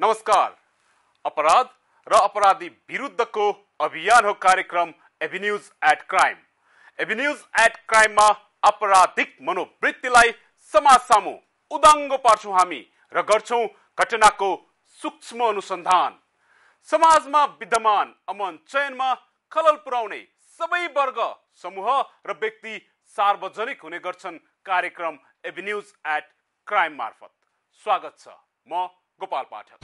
नमस्कार। अपराध र अपराधी विरुद्धको अभियान हो कार्यक्रम avenues at crime avenues at क्राइममा आपराधिक मनोवृत्तिलाई समाज सामु उदाङ्गो पार्छौँ हामी र गर्छौँ घटनाको सूक्ष्म अनुसन्धान। समाजमा विद्यमान अमन चयनमा खलल पुर्याउने सबै वर्ग समूह र व्यक्ति सार्वजनिक हुने गर्छन् कार्यक्रम एभिन्युज एट क्राइम मार्फत स्वागत छ। म गोपाल पाठक।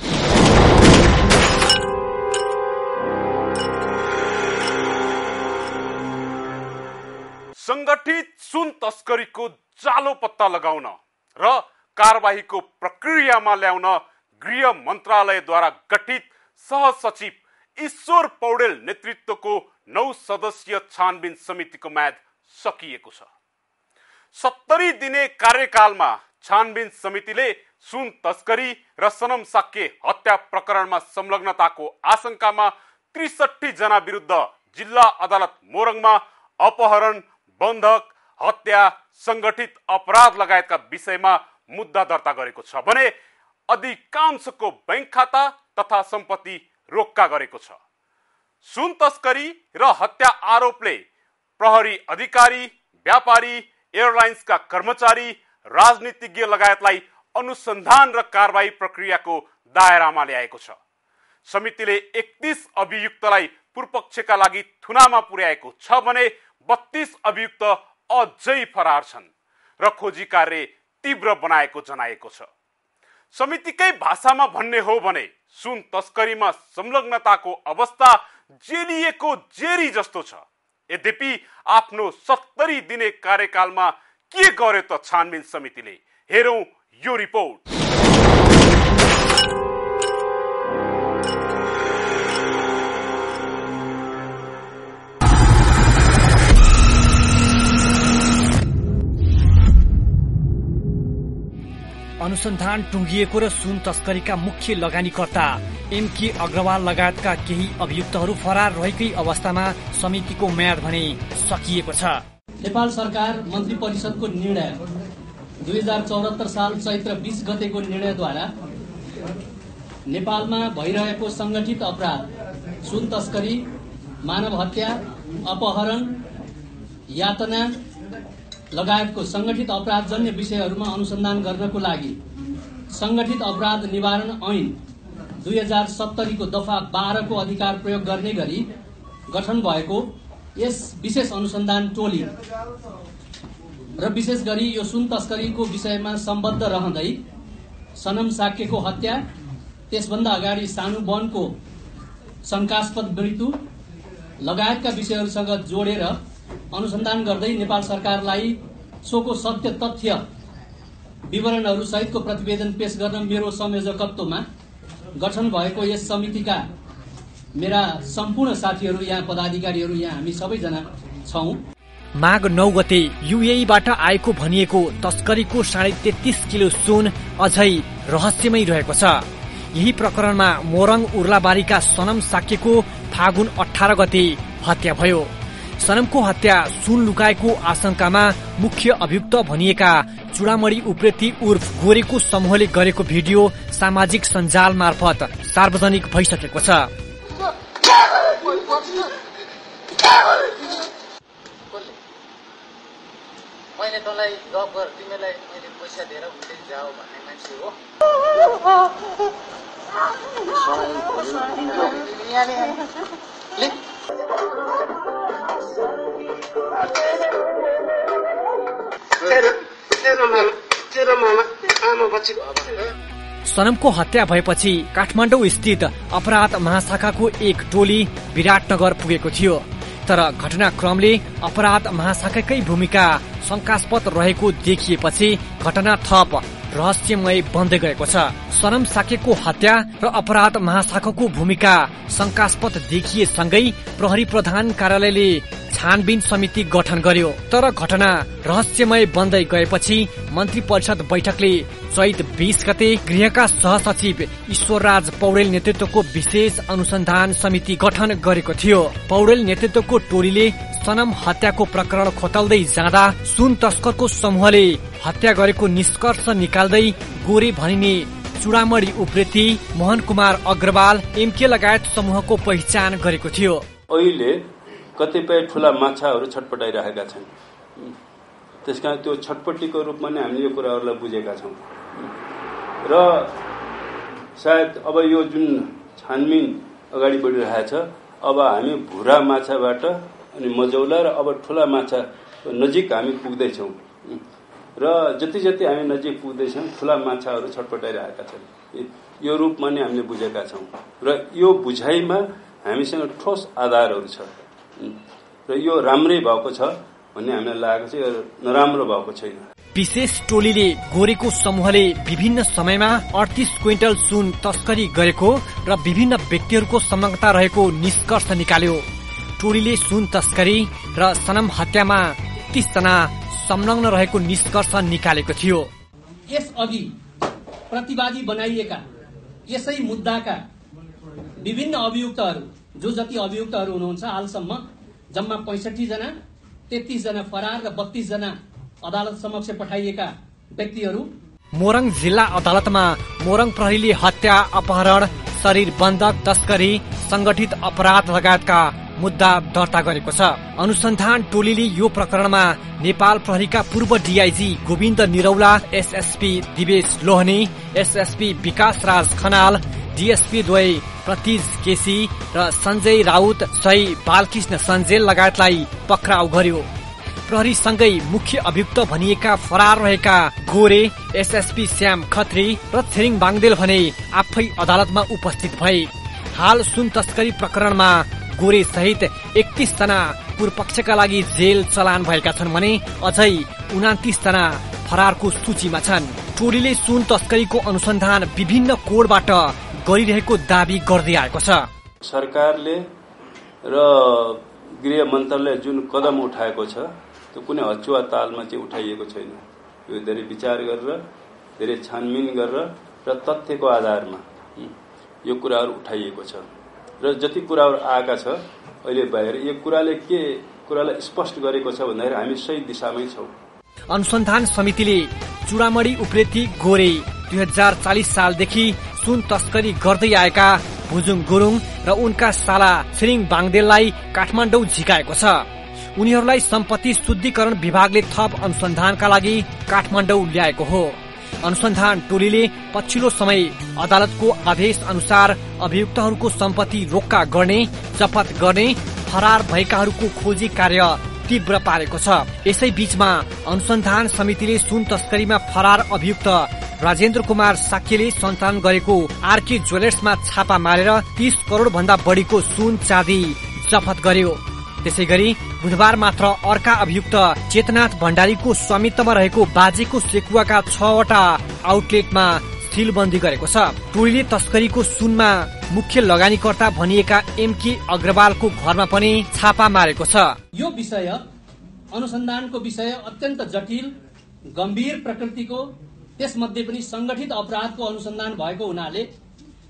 संगठित सुन तस्करीको जालो पत्ता लगाउन र कारवाहीको प्रक्रियामा ल्याउन गृह मन्त्रालयद्वारा गठित सहसचिव ईश्वर पौडेल नेतृत्वको नौ सदस्यीय छानबिन समितिको म्याद सकिएको छ। सत्तरी दिने कार्यकालमा छानबिन समितिले सुन तस्करी र सनम साक्य हत्या प्रकरणमा संलग्नताको आशंकामा त्रिसठी जना विरुद्ध जिल्ला अदालत मोरङमा अपहरण बन्धक हत्या संगठित अपराध लगायतका विषयमा मुद्दा दर्ता गरेको छ भने अधिकांशको बैंक खाता तथा सम्पत्ति रोक्का गरेको छ। सुन तस्करी र हत्या आरोपले प्रहरी अधिकारी व्यापारी एयरलाइन्सका कर्मचारी राजनीतिज्ञ लगायतलाई अनुसन्धान र कारवाही प्रक्रियाको दायरामा ल्याएको छ। समितिले एकतिस अभियुक्तलाई पूर्वपक्षका लागि थुनामा पुर्याएको छ भने बत्तीस अभियुक्त अझै फरार छन् र खोजी कार्य तीव्र बनाएको जनाएको छ। समितिकै भाषामा भन्ने हो भने सुन तस्करीमा संलग्नताको अवस्था जेलिएको जेरी जस्तो छ। यद्यपि आफ्नो सत्तरी दिने कार्यकालमा के गर्यो त छानबिन समितिले? हेरौँ यो रिपोर्ट अनुसन्धान टुङ्गिएको र सुन तस्करीका मुख्य लगानीकर्ता एमके अग्रवाल लगायतका केही अभियुक्तहरू फरार रहेकै अवस्थामा समितिको म्याद भने सकिएको छ। नेपाल सरकार मन्त्री परिषदको निर्णय दुई हजार चौहत्तर साल चैत्र बिस गतेको निर्णयद्वारा नेपालमा भइरहेको संगठित अपराध सुन तस्करी मानव हत्या अपहरण यातना लगायतको संगठित अपराधजन्य विषयहरूमा अनुसन्धान गर्नको लागि संगठित अपराध निवारण ऐन दुई हजार सत्तरीको दफा बाह्रको अधिकार प्रयोग गर्ने गरी गठन भएको यस विशेष अनुसन्धान टोली र विशेष गरी यो सुन तस्करीको विषयमा सम्बद्ध रहँदै सनम साक्यको हत्या त्यसभन्दा अगाडि सानु वनको शङ्कास्पद मृत्यु लगायतका विषयहरूसँग जोडेर अनुसन्धान गर्दै नेपाल सरकारलाई सोको सत्य तथ्य विवरणहरू सहितको प्रतिवेदन पेश गर्न मेरो संयोजकत्वमा गठन भएको यस समितिका मेरा सम्पूर्ण साथीहरू यहाँ पदाधिकारीहरू यहाँ हामी सबैजना छौँ। माघ नौ गते युएईबाट आएको भनिएको तस्करीको साढे तेत्तिस किलो सुन अझै रहस्यमै रहेको छ। यही प्रकरणमा मोरङ उर्लाबारीका सनम साक्यको फागुन अठार गते हत्या भयो। सनमको हत्या सुन लुकाएको आशंकामा मुख्य अभियुक्त भनिएका चुडामणी उप्रेती उर्फ गोरेको समूहले गरेको भिडियो सामाजिक सञ्जाल मार्फत सार्वजनिक भइसकेको छ। मैले तँलाई जब गर तिमीलाई मैले पैसा दिएर उठे जाऊ भन्ने मान्छे हो। सनमको हत्या भएपछि काठमाडौँ स्थित अपराध महाशाखाको एक टोली विराटनगर पुगेको थियो। तर घटनाक्रमले अपराध महाशाखाकै भूमिका शंकास्पद रहेको देखिएपछि घटना थप रहस्यमय बन्दै गएको छ। सनम साकेको हत्या र अपराध महाशाखाको भूमिका शंकास्पद देखिएसँगै प्रहरी प्रधान कार्यालयले छानबिन समिति गठन गर्यो। तर घटना रहस्यमय बन्दै गएपछि मन्त्री परिषद बैठकले चैत बीस गते गृहका सहसचिव ईश्वरराज पौडेल नेतृत्वको विशेष अनुसन्धान समिति गठन गरेको थियो। पौडेल नेतृत्वको टोलीले सनम हत्याको प्रकरण खोतल्दै जाँदा सुन तस्करको समूहले हत्या गरेको निष्कर्ष निकाल्दै गोरे भनिने चुडामणी उप्रेती मोहन कुमार अग्रवाल एमके लगायत समूहको पहिचान गरेको थियो। अहिले कतिपय ठुला माछाहरू छटपटाइरहेका छन्। त्यस कारण त्यो छटपट्टिको रूपमा नै हामीले यो कुराहरूलाई बुझेका छौँ। र सायद अब यो जुन छानबिन अगाडि बढिरहेछ अब हामी भुरा माछाबाट अनि मजौला र अब ठुला माछा नजिक हामी पुग्दैछौँ। र जति जति हामी नजिक पुग्दैछौँ ठुला माछाहरू छटपटाइरहेका छन्। यो रूपमा नै हामीले बुझेका छौँ। र यो बुझाइमा हामीसँग ठोस आधारहरू छ। र यो राम्रै भएको छ भन्ने हामीलाई लागेको छ यो नराम्रो भएको छैन। विशेष टोलीले गोरेको समूहले विभिन्न समयमा अडतिस क्विन्टल सुन तस्करी गरेको र विभिन्न व्यक्तिहरूको संलग्नता रहेको निष्कर्ष निकाल्यो। टोलीले सुन तस्करी र सनम हत्यामा जना संलग्न रहेको निष्कर्ष निकालेको थियो। यसअघि प्रतिवादी बनाइएका यसै मुद्दाका विभिन्न अभियुक्तहरू जो जति अभियुक्तहरू हुनुहुन्छ हालसम्म जम्मा पैँसठी जना तेत्तिस जना फरार र बत्तीस जना अदालत समक्ष पठाइएका व्यक्तिहरू। मोरङ जिल्ला अदालतमा मोरङ प्रहरीले हत्या अपहरण शरीर बन्धक तस्करी संगठित अपराध लगायतका मुद्दा दर्ता गरेको छ। अनुसन्धान टोलीले यो प्रकरणमा नेपाल प्रहरीका पूर्व DIG Govinda Niraula SSP Dibesh Lohani SSP Bikash Raj Khanal DSP द्वय प्रतीज केसी र सञ्जय राउत सही बालकृष्ण सञ्जेल लगायतलाई पक्राउ गर्यो प्रहरीसँगै मुख्य अभियुक्त भनिएका फरार रहेका गोरे एसएसपी श्याम खत्री र छिरिङ बाङदेल भने आफै अदालतमा उपस्थित भए। हाल सुन तस्करी प्रकरणमा गोरे सहित एकतिस जना पूर्वपक्षका लागि जेल चलान भएका छन् भने अझै उनातिस जना फरारको सूचीमा छन्। टोलीले सुन तस्करीको अनुसन्धान विभिन्न कोडबाट गरिरहेको दावी गर्दै आएको छ। सरकारले र गृह मन्त्रालयले जुन कदम उठाएको छ त्यो कुनै हचुवा तालमा चाहिँ उठाइएको छैन। यो धेरै विचार गरेर धेरै छानबिन गरेर र तथ्यको आधारमा यो कुराहरू उठाइएको छ। र जति कुराहरू आएका छ अहिले बाहिर यो कुराले के कुरालाई स्पष्ट गरेको छ भन्दाखेरि हामी सही दिशामै छौँ। अनुसन्धान समितिले चुडामणी उप्रेती गोरे दुई हजार चालिस सालदेखि सुन तस्करी गर्दै आएका भुजुङ गुरुङ र उनका साला छिरिङ बाङदेललाई काठमाडौँ झिकाएको छ। उनीहरूलाई सम्पत्ति शुद्धिकरण विभागले थप अनुसन्धानका लागि काठमाडौँ ल्याएको हो। अनुसन्धान टोलीले पछिल्लो समय अदालतको आदेश अनुसार अभियुक्तहरूको सम्पत्ति रोक्का गर्ने जफत गर्ने फरार भएकाहरूको खोजी कार्य तीव्र पारेको छ। यसै बीचमा अनुसन्धान समितिले सुन तस्करीमा फरार अभियुक्त राजेन्द्र कुमार साक्यले सञ्चालन गरेको आरके ज्वेलर्समा छापा मारेर तीस करोड़ भन्दा बढीको सुन चाँदी जफत गर्यो। त्यसै गरी बुधबार मात्र अर्का अभियुक्त चेतनाथ भण्डारीको स्वामित्वमा रहेको बाजेको सेकुवाका छवटा आउटलेटमा सिलबन्दी गरेको छ। टोलीले तस्करीको सुनमा मुख्य लगानीकर्ता भनिएका एमके अग्रवालको घरमा पनि छापा मारेको छ। यो विषय अनुसन्धानको विषय अत्यन्त जटिल गम्भीर प्रकृतिको त्यसमध्ये पनि संगठित अपराधको अनुसन्धान भएको हुनाले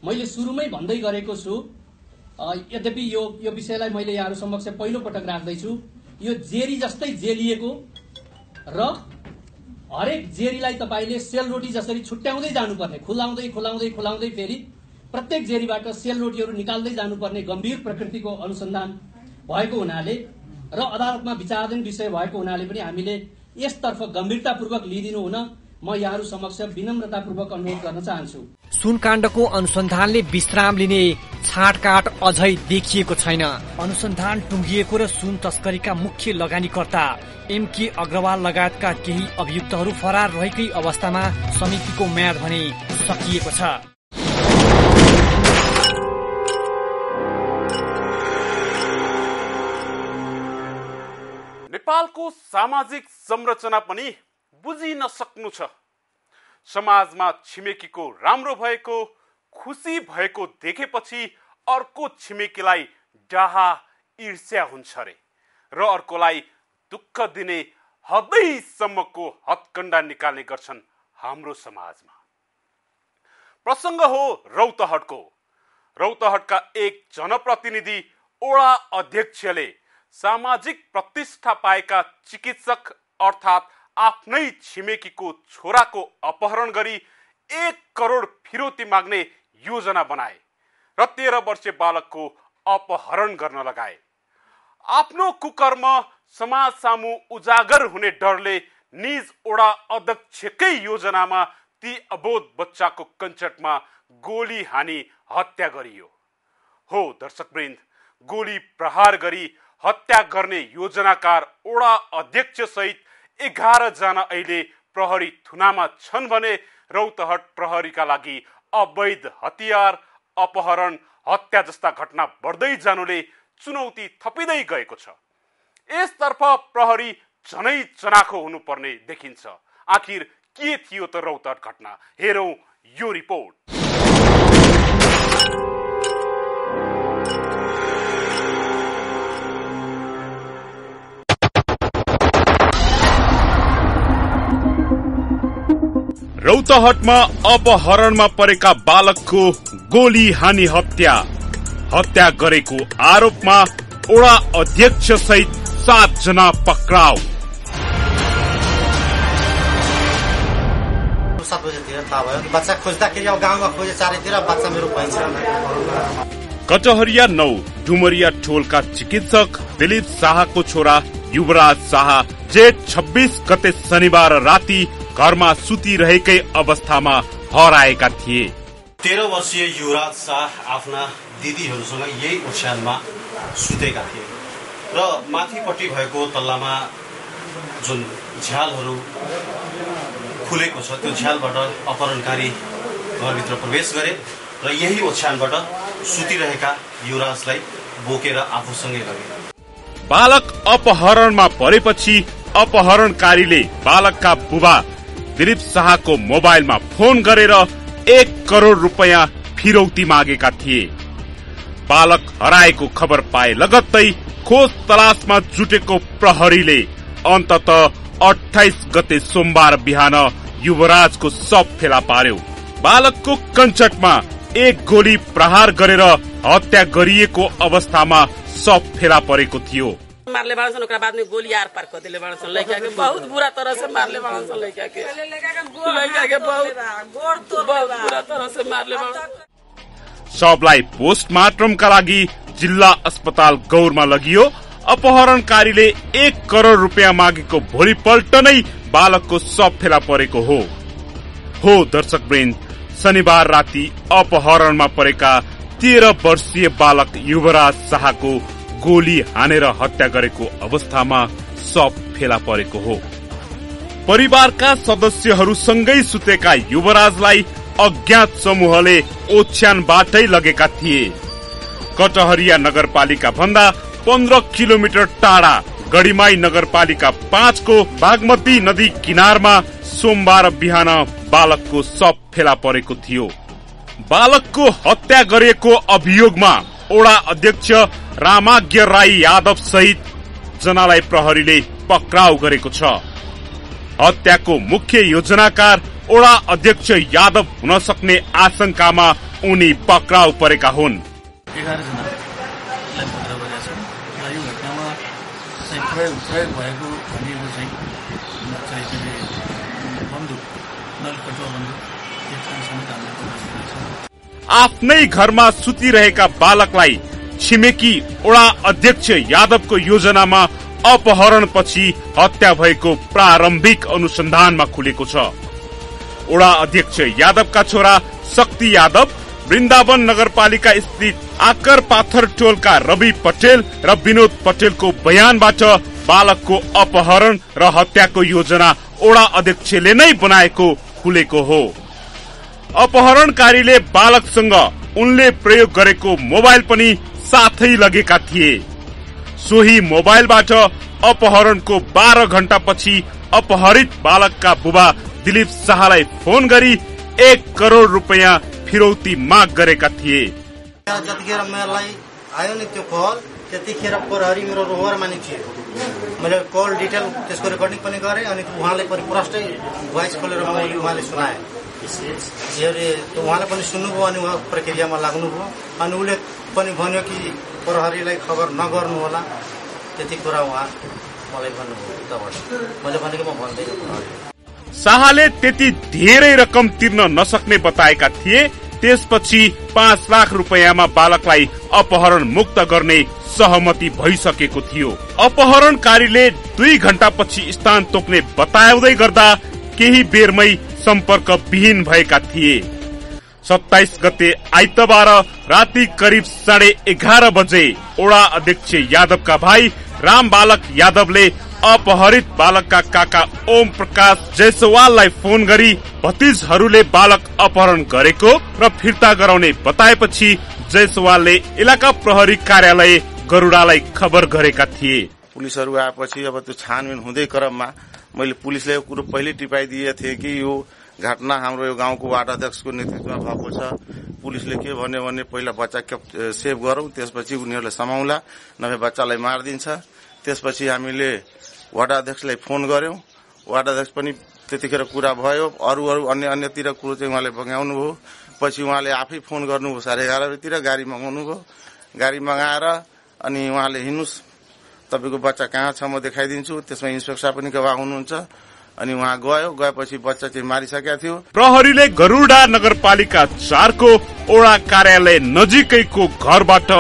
मैले सुरुमै भन्दै गरेको छु। यद्यपि यो यो विषयलाई मैले यहाँहरू समक्ष पहिलो पटक राख्दैछु। यो जेरी जस्तै जेलिएको र हरेक जेरीलाई तपाईँले सेल रोटी जसरी छुट्याउँदै जानुपर्ने खुलाउँदै खुलाउँदै खुलाउँदै फेरि प्रत्येक जेरीबाट सेल रोटीहरू निकाल्दै जानुपर्ने गम्भीर प्रकृतिको अनुसन्धान भएको हुनाले र अदालतमा विचाराधीन विषय भएको हुनाले पनि हामीले यसतर्फ गम्भीरतापूर्वक लिइदिनु हुन म यहाँहरू समक्ष विनम्रतापूर्वक अनुरोध गर्न चाहन्छु। सुनकाण्डको अनुसन्धानले विश्राम लिने छाटकाट अझै देखिएको छैन। अनुसन्धान टुङ्गिएको र सुन तस्करीका मुख्य लगानीकर्ता एमके अग्रवाल लगायतका केही अभियुक्तहरू फरार रहेकै अवस्थामा समितिको म्याद भने सकिएको छ। नेपालको सामाजिक संरचना पनि बुझिन सक्नु छ। समाजमा छिमेकीको राम्रो भएको खुसी भएको देखेपछि अर्को छिमेकीलाई डाहा ईर्ष्या हुन्छ अरे र अर्कोलाई दुःख दिने हदैसम्मको हत्कण्डा निकाल्ने गर्छन् हाम्रो समाजमा। प्रसङ्ग हो रौतहटको। रौतहटका एक जनप्रतिनिधि ओडा अध्यक्षले सामाजिक प्रतिष्ठा पाएका चिकित्सक अर्थात् आफ्नै छिमेकीको छोराको अपहरण गरी एक करोड फिरौती माग्ने योजना बनाए र तेह्र वर्षीय बालकको अपहरण गर्न लगाए। आफ्नो कुकर्म समाज सामु उजागर हुने डरले निज ओडा अध्यक्षकै योजनामा ती अबोध बच्चाको कञ्चटमा गोली हानी हत्या गरियो। हो दर्शकवृन्द गोली प्रहार गरी हत्या गर्ने योजनाकार ओडा अध्यक्ष सहित एघार जना अहिले प्रहरी थुनामा छन् भने रौतहट प्रहरीका लागि अवैध हतियार अपहरण हत्या जस्ता घटना बढ्दै जानुले चुनौती थपिँदै गएको छ। यसतर्फ प्रहरी झनै चनाखो हुनुपर्ने देखिन्छ। आखिर के थियो त रौतहट घटना? हेरौँ यो रिपोर्ट। रौतहटमा अपहरणमा परेका बालकको गोली हानी हत्या। हत्या गरेको आरोपमा ओडा अध्यक्ष सहित सात जना पक्राउ। सात बजेतिर थाहा भयो बच्चा खोज्दाखेरि अब गाउँमा खोजे चारैतिर बच्चा मेरो पाइन्छ कचहरिया नौ डुमरिया टोलका चिकित्सक दिलीप शाहको छोरा युवराज शाह जेठ छब्बीस गते शनिबार राति घरमा सुतिरहेकै अवस्थामा हराएका थिए। तेह्र वर्षीय युवराज शाह आफ्ना दिदीहरूसँग यही ओछ्यानमा सुतेका थिए र माथिपट्टि भएको तल्लामा जुन झ्यालहरू खुलेको छ त्यो झ्यालबाट अपहरणकारी घरभित्र प्रवेश गरे र यही ओछ्यानबाट सुतिरहेका युवराजलाई बोकेर आफूसँगै लगे। बालक अपहरणमा परेपछि अपहरणकारीले बालकका बुबा दिलीप शाहको मोबाइलमा फोन गरेर एक करोड रुपियाँ फिरौती मागेका थिए। बालक हराएको खबर पाए लगत्तै खोज तलासमा जुटेको प्रहरीले अन्तत अठाइस गते सोमबार बिहान युवराजको शव फेला पार्यो। बालकको कञ्चटमा एक गोली प्रहार गरेर हत्या गरिएको अवस्थामा शव फेला परेको थियो। मारले बाड़न सन ओकरा बाद में गोली आर पार कर दिले बाड़न सन लड़का के बहुत बुरा तरह से मारले बाड़न सन लड़का के लड़का के बहुत बुरा तरह से मारले बाड़न शवलाई पोस्टमार्टमका लागि जिल्ला अस्पताल गौरमा लगियो। अपहरणकारीले एक करोड रुपियाँ मागेको भोलिपल्ट नै बालकको शव फेला परेको हो। हो दर्शक वृन्द शनिबार राति अपहरणमा परेका तेह्र वर्षीय बालक युवराज शाहको गोली हानेर हत्या गरेको अवस्थामा शव फेला परेको हो। परिवारका सदस्यहरूसँगै सुतेका युवराजलाई अज्ञात समूहले ओछ्यानबाटै लगेका थिए। कटहरिया नगरपालिका भन्दा पन्ध्र किलोमिटर टाढा गढिमाई नगरपालिका पाँचको बागमती नदी किनारमा सोमबार बिहान बालकको शव फेला परेको थियो। बालकको हत्या गरिएको अभियोगमा ओडा अध्यक्ष रामाज्ञ राई यादव सहित जनालाई प्रहरीले पक्राउ गरेको छ। हत्याको मुख्य योजनाकार ओडा अध्यक्ष यादव हुन सक्ने आशंकामा उनी पक्राउ परेका हुन्। एघारजनालाई पक्राउ गरेका छौँ र यो घटनामा चाहिँ प्रयोग प्रयोग भएको भनिएको चाहिँ चाहिँ त्यसले बन्दुक नलकटुवा बन्दुक त्यसमा समेत हामीले तलास गरेका छौँ आफ्नै घरमा सुतिरहेका बालकलाई छिमेकी ओडा अध्यक्ष यादवको योजनामा अपहरणपछि हत्या भएको प्रारम्भिक अनुसन्धानमा खुलेको छ। ओडा अध्यक्ष यादवका छोरा शक्ति यादव वृन्दावन नगरपालिका स्थित आकर पाथर टोलका रवि पटेल र विनोद पटेलको बयानबाट बालकको अपहरण र हत्याको योजना ओडा अध्यक्षले नै बनाएको खुलेको हो। अपहरणकारीले बालकसँग उनले प्रयोग गरेको मोबाइल पनि साथै लगेका थिए। सोही मोबाइलबाट अपहरणको बाह्र घण्टापछि अपहरित बालकका बुबा दिलीप शाहलाई फोन गरी एक करोड रुपियाँ फिरौती माग गरेका थिए। जतिखेर मलाई आयो नि त्यो कल त्यतिखेर प्रहरी मेरो रोहरमा नि थियो। मैले कल डिटेल त्यसको रेकर्डिङ पनि गरेँ अनि उहाँले पनि प्रष्टै भोइस खोलेर मैले उहाँले सुनाएँ। जे अरे त्यो उहाँले पनि सुन्नुभयो अनि उहाँ प्रक्रियामा लाग्नुभयो। अनि उसले पनि भन्यो कि प्रहरीलाई खबर नगर्नु होला। त्यति कुरा उहाँ मलाई भन्नुभयो। मैले भनेको म प्रहरी शाहले त्यति धेरै रकम तिर्न नसक्ने बताएका थिए। त्यसपछि पाँच लाख रुपियाँमा बालकलाई अपहरण मुक्त गर्ने सहमति भइसकेको थियो। अपहरणकारीले दुई घण्टापछि स्थान तोक्ने बताउँदै गर्दा केही बेरमै सम्पर्क विहीन भएका थिए। सत्ताइस गते आइतबार राति करिब साढे एघार बजे ओडा अध्यक्ष यादवका भाइ राम बालक यादवले अपहरित बालकका काका ओम प्रकाश जयसवाललाई फोन गरी भतिजहरूले बालक अपहरण गरेको र फिर्ता गराउने बताएपछि जयसवालले इलाका प्रहरी कार्यालय गरुडालाई खबर गरेका थिए। पुलिसहरू आएपछि अब त्यो छानबिन हुँदै क्रममा मैले पुलिसले यो कुरो पहिले टिपाइदिए थिएँ कि यो घटना हाम्रो यो गाउँको वार्ड अध्यक्षको नेतृत्वमा भएको छ। पुलिसले के भन्यो भने पहिला बच्चा सेभ गरौँ त्यसपछि उनीहरूले समाउला नभए बच्चालाई मारिदिन्छ। त्यसपछि हामीले वार्ड अध्यक्षलाई फोन गर्यौं वार्ड अध्यक्ष पनि त्यतिखेर कुरा भयो। अरू अरू अन्य अन्यतिर कुरो चाहिँ उहाँले बगाउनु भयो। पछि उहाँले आफै फोन गर्नुभयो साढे एघार बजीतिर गाडी मगाउनु भयो गाडी मगाएर अनि उहाँले हिँड्नुहोस् तपाईँको बच्चा कहाँ छ म देखाइदिन्छु। त्यसमा इन्सपेक्टर पनि गवाह हुनुहुन्छ। अनि उहाँ गयो। गएपछि बच्चा चाहिँ मारिसकेका थियो। प्रहरीले गरुडा नगरपालिका चारको ओडा कार्यालय नजिकैको घरबाट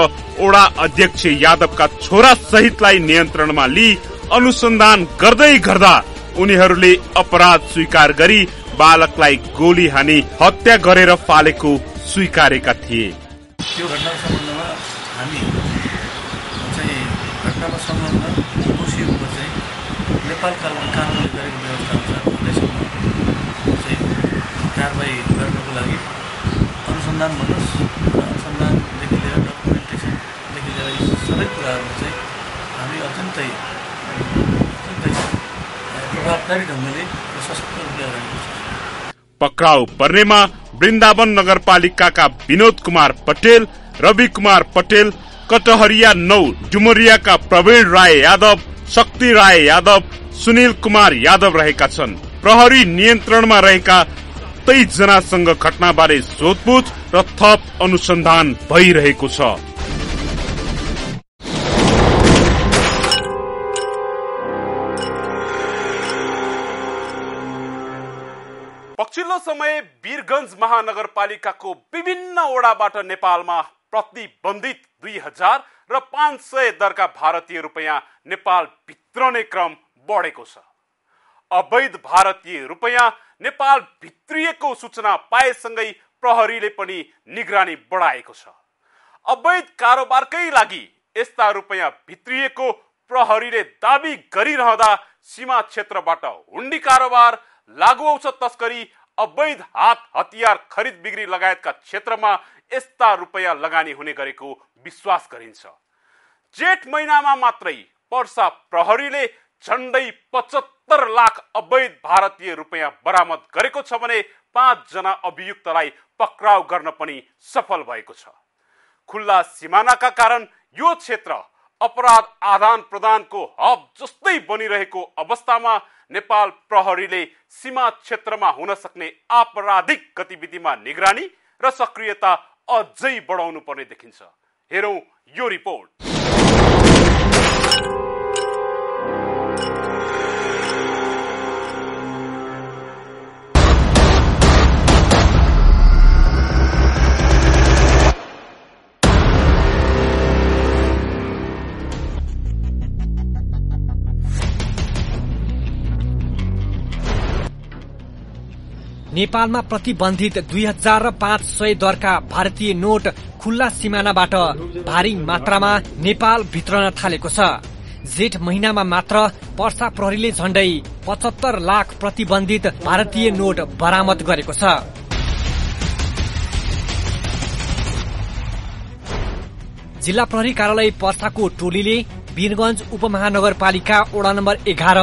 ओडा अध्यक्ष यादवका छोरा सहितलाई नियन्त्रणमा लिई अनुसन्धान गर्दै गर्दा उनीहरूले अपराध स्वीकार गरी बालकलाई गोली हानी हत्या गरेर फालेको स्वीकारेका थिए। त्यो घटनाको सम्बन्धमा हामी घटनाको सम्बन्धमा दोषीहरूको चाहिँ नेपाल कानुनले गरेको व्यवस्था अनुसार अहिलेसम्म चाहिँ कारवाही गर्नको लागि अनुसन्धान भन्नुहोस् अनुसन्धानदेखि लिएर डकुमेन्टेसनदेखि लिएर यी सबै कुराहरूमा चाहिँ हामी अत्यन्तै अत्यन्तै प्रभावकारी ढङ्गले र सशक्त रूपले अगाडि पक्राउ पर्नेमा वृन्दावन नगरपालिकाका विनोद कुमार पटेल रवि कुमार पटेल कटहरिया नौ डुमरियाका प्रवीण राय यादव शक्ति राय यादव सुनिल कुमार यादव रहेका छन्। प्रहरी नियन्त्रणमा रहेका तेइस जनासँग घटनाबारे सोधपुछ र थप अनुसन्धान भइरहेको छ। पछिल्लो समय वीरगंज महानगरपालिकाको विभिन्न ओडाबाट नेपालमा प्रतिबन्धित दुई हजार र पाँच सय दरका भारतीय रुपियाँ नेपाल भित्रने क्रम बढेको छ। अवैध भारतीय रुपियाँ नेपाल भित्रिएको सूचना पाएसँगै प्रहरीले पनि निगरानी बढाएको छ। अवैध कारोबारकै लागि यस्ता रुपियाँ भित्रिएको प्रहरीले दावी गरिरहँदा सीमा क्षेत्रबाट हुन्डी कारोबार लागु औषध तस्करी अवैध हात हतियार खरिद बिक्री लगायतका क्षेत्रमा यस्ता रुपियाँ लगानी हुने गरेको विश्वास गरिन्छ। जेठ महिनामा मात्रै पर्सा प्रहरीले झन्डै पचहत्तर लाख अवैध भारतीय रुपियाँ बरामद गरेको छ भने पाँचजना अभियुक्तलाई पक्राउ गर्न पनि सफल भएको छ। खुल्ला सिमानाका कारण यो क्षेत्र अपराध आदान प्रदानको हब जस्तै बनिरहेको अवस्थामा नेपाल प्रहरीले सीमा क्षेत्रमा हुन सक्ने आपराधिक गतिविधिमा निगरानी र सक्रियता अझै बढाउनु पर्ने देखिन्छ। हेरौँ यो रिपोर्ट। नेपालमा प्रतिबन्धित दुई हजार र पाँच सय दरका भारतीय नोट खुल्ला सिमानाबाट भारी मात्रामा नेपाल भित्रन थालेको छ। जेठ महिनामा मात्र पर्सा प्रहरीले झण्डै पचहत्तर लाख प्रतिबन्धित भारतीय नोट बरामद गरेको छ। जिल्ला प्रहरी कार्यालय पर्साको टोलीले वीरगंज उपमहानगरपालिका वडा नम्बर एघार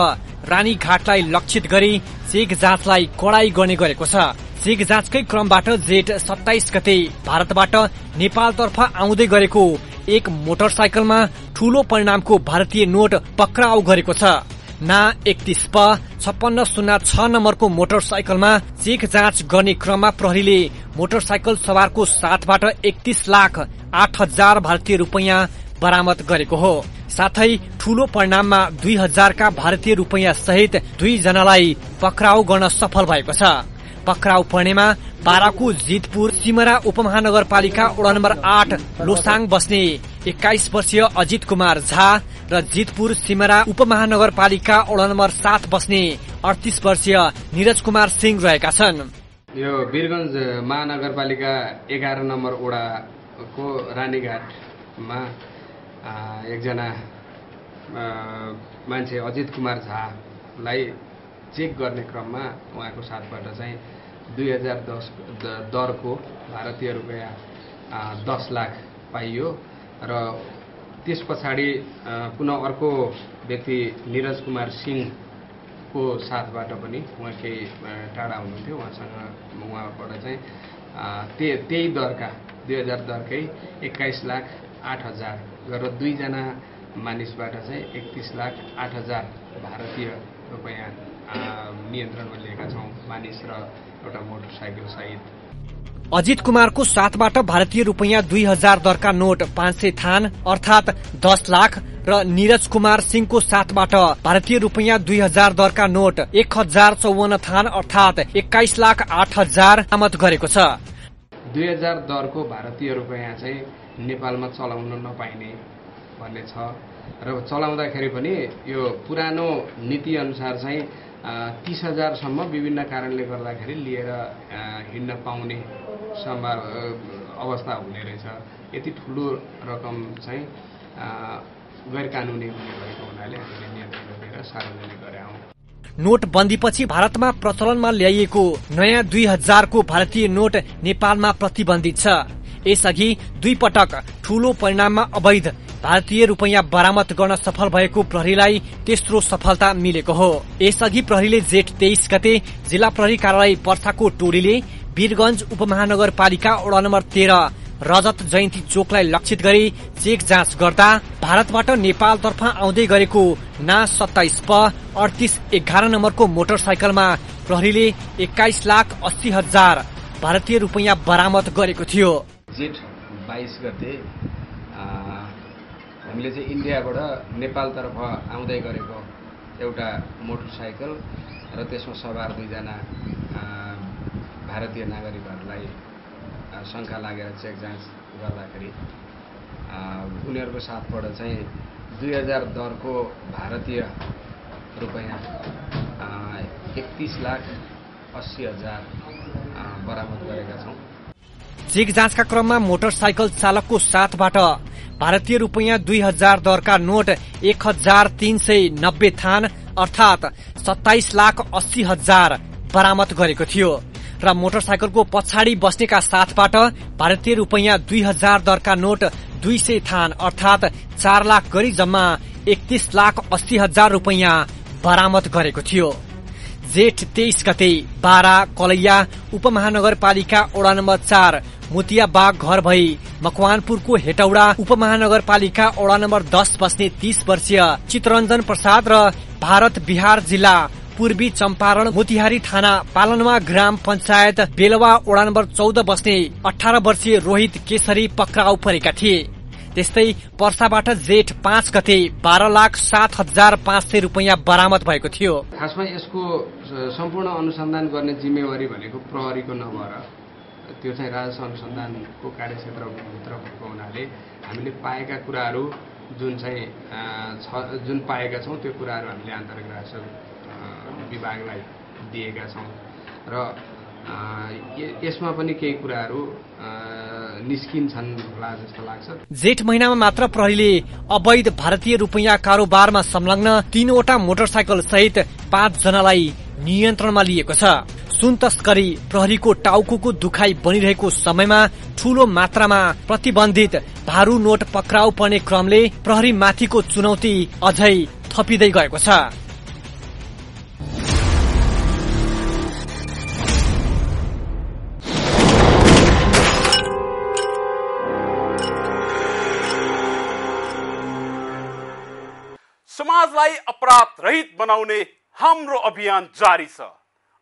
रानीघाटलाई लक्षित गरी चेक जाँचलाई कडाई गर्ने गरेको छ। चेक जाँचकै क्रमबाट जेठ सत्ताइस गते भारतबाट नेपालतर्फ आउँदै गरेको एक मोटरसाइकलमा ठूलो परिणामको भारतीय नोट पक्राउ गरेको छ। ना एकतिस प छप्पन्न शून्य छ नम्बरको मोटरसाइकलमा चेक जाँच गर्ने क्रममा प्रहरीले मोटरसाइकल सवारको साथबाट एकतिस लाख आठ हजार भारतीय रूपियाँ बरामद गरेको हो। साथै ठूलो परिणाममा दुई हजारका भारतीय रुपियाँ सहित दुईजनालाई पक्राउ गर्न सफल भएको छ। पक्राउ पर्नेमा बाराकु जितपुर सिमरा उपमहानगरपालिका वडा नम्बर आठ लोसाङ बस्ने एक्काइस वर्षीय अजित कुमार झा र जितपुर सिमरा उपमहानगरपालिका वडा नम्बर सात बस्ने अडतिस वर्षीय निरज कुमार सिंह रहेका छन्। यो वीरगञ्ज महानगरपालिका एघार नम्बर वडाको रानीघाटमा एकजना मान्छे अजित कुमार झालाई चेक गर्ने क्रममा उहाँको साथबाट चाहिँ दुई हजार दस दरको भारतीय रुपियाँ दस लाख पाइयो र त्यस पछाडि पुनः अर्को व्यक्ति निरज कुमार सिंहको साथबाट पनि उहाँ केही टाढा हुनुहुन्थ्यो। उहाँसँग उहाँबाट चाहिँ त्यही दरका दुई हजार दरकै एक्काइस लाख आठ हजार गरेर दुईजना मानिसबाट चाहिँ एकतिस लाख आठ हजार भारतीय रुपियाँ नियन्त्रणमा लिएका छौँ मानिस र एउटा मोटरसाइकल सहित। अजित कुमारको साथबाट भारतीय रुपियाँ दुई हजार दरका नोट पाँच सय थान अर्थात दस लाख र निरज कुमार सिंहको साथबाट भारतीय रुपियाँ दुई हजार दरका नोट एक हजार चौवन्न थान अर्थात एक्काइस लाख आठ हजार आमद गरेको छ। दुई हजार दरको भारतीय रुपियाँ चाहिँ नेपालमा चलाउन नपाइने भन्ने छ। र चलाउँदाखेरि पनि यो पुरानो नीति अनुसार चाहिँ तिस हजारसम्म विभिन्न कारणले गर्दाखेरि लिएर हिँड्न पाउने सम्भा अवस्था हुने रहेछ। यति ठुलो रकम चाहिँ गैर कानुनी हुने भएको हुनाले हामीले नियन्त्रण गरेर सार्वजनिक गरे नोटबन्दीपछि भारतमा प्रचलनमा ल्याइएको नयाँ दुई हजारको भारतीय नोट नेपालमा प्रतिबन्धित छ। यसअघि दुई पटक ठूलो परिणाममा अवैध। भारतीय रुपियाँ बरामद गर्न सफल भएको प्रहरीलाई तेस्रो सफलता मिलेको हो। यसअघि प्रहरीले जेठ तेइस गते जिल्ला प्रहरी कार्यालय पर्साको टोलीले वीरगंज उपमहानगरपालिका वडा नम्बर तेह्र रजत जयन्ती चोकलाई लक्षित गरी चेक जाँच गर्दा भारतबाट नेपालतर्फ आउँदै गरेको ना सत्ताइस प अडतिस एघार नम्बरको मोटरसाइकलमा प्रहरीले एक्काइस लाख अस्सी हजार भारतीय रुपियाँ बरामद गरेको थियो। जेठ बाइस गते हामीले चाहिँ इन्डियाबाट नेपालतर्फ आउँदै गरेको एउटा मोटरसाइकल र त्यसमा सवार दुईजना भारतीय नागरिकहरूलाई शङ्का लागेर चेक जाँच गर्दाखेरि उनीहरूको साथबाट चाहिँ दुई हजार दरको भारतीय रुपियाँ एकतिस लाख अस्सी हजार बरामद गरेका छौँ। चेक जाँचका क्रममा मोटरसाइकल चालकको साथबाट भारतीय रुपियाँ दुई हजार दरका नोट एक हजार तीन सय नब्बे थान अर्थात सत्ताइस लाख अस्सी हजार बरामद गरेको थियो र मोटरसाइकलको पछाडि बस्नेका साथबाट भारतीय रुपियाँ दुई हजार दरका नोट दुई सय थान अर्थात चार लाख गरी जम्मा एकतिस लाख अस्सी हजार रुपियाँ बरामद गरेको थियो। जेठ तेइस गते बारा कलैया उपमहानगरपालिका वडा नम्बर चार मुतियाबाग घर भई मकवानपुरको हेटौडा उपमहानगरपालिका वडा नम्बर दस बस्ने तीस वर्षीय चितरञ्जन प्रसाद र भारत बिहार जिल्ला पूर्वी चम्पारण मोतिहारी थाना पालनमा ग्राम पञ्चायत बेलवा वडा नम्बर चौध बस्ने अठार वर्षीय रोहित केसरी पक्राउ परेका थिए। त्यस्तै पर्साबाट जेठ पाँच गते बाह्र लाख सात हजार पाँच सय रुपियाँ बरामद भएको थियो। खासमा यसको सम्पूर्ण अनुसन्धान गर्ने जिम्मेवारी भनेको प्रहरीको नभएर त्यो चाहिँ राजस्व अनुसन्धानको कार्यक्षेत्रभित्र भएको हुनाले हामीले पाएका कुराहरू जुन चाहिँ छ जुन पाएका छौँ त्यो कुराहरू हामीले आन्तरिक राजस्व विभागलाई दिएका छौँ। र यसमा पनि केही कुराहरू निस्किन्छन् होला जस्तो लाग्छ। जेठ महिनामा मात्र प्रहरीले अवैध भारतीय रुपियाँ कारोबारमा संलग्न तीनवटा मोटरसाइकल सहित पाँच जनालाई नियन्त्रणमा लिएको छ। सुन तस्करी प्रहरीको टाउको दुखाइ बनिरहेको समयमा ठूलो मात्रामा प्रतिबन्धित भारू नोट पक्राउ पर्ने क्रमले प्रहरी माथिको चुनौती अझै थपिँदै गएको छ। समाजलाई अपराध रहित बनाउने हाम्रो अभियान जारी छ।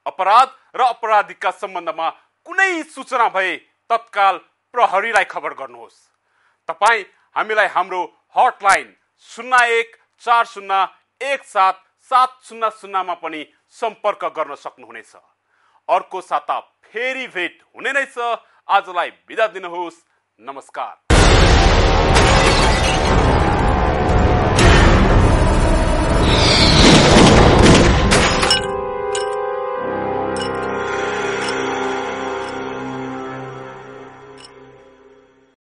अपराध र अपराधीका सम्बन्धमा कुनै सूचना भए तत्काल प्रहरीलाई खबर गर्नुहोस्। तपाईँ हामीलाई हाम्रो हटलाइन शून्य एक चार शून्य एक सात सात शून्य शून्यमा पनि सम्पर्क गर्न सक्नुहुनेछ। अर्को साता फेरि भेट हुने नै छ। आजलाई बिदा दिनुहोस्। नमस्कार।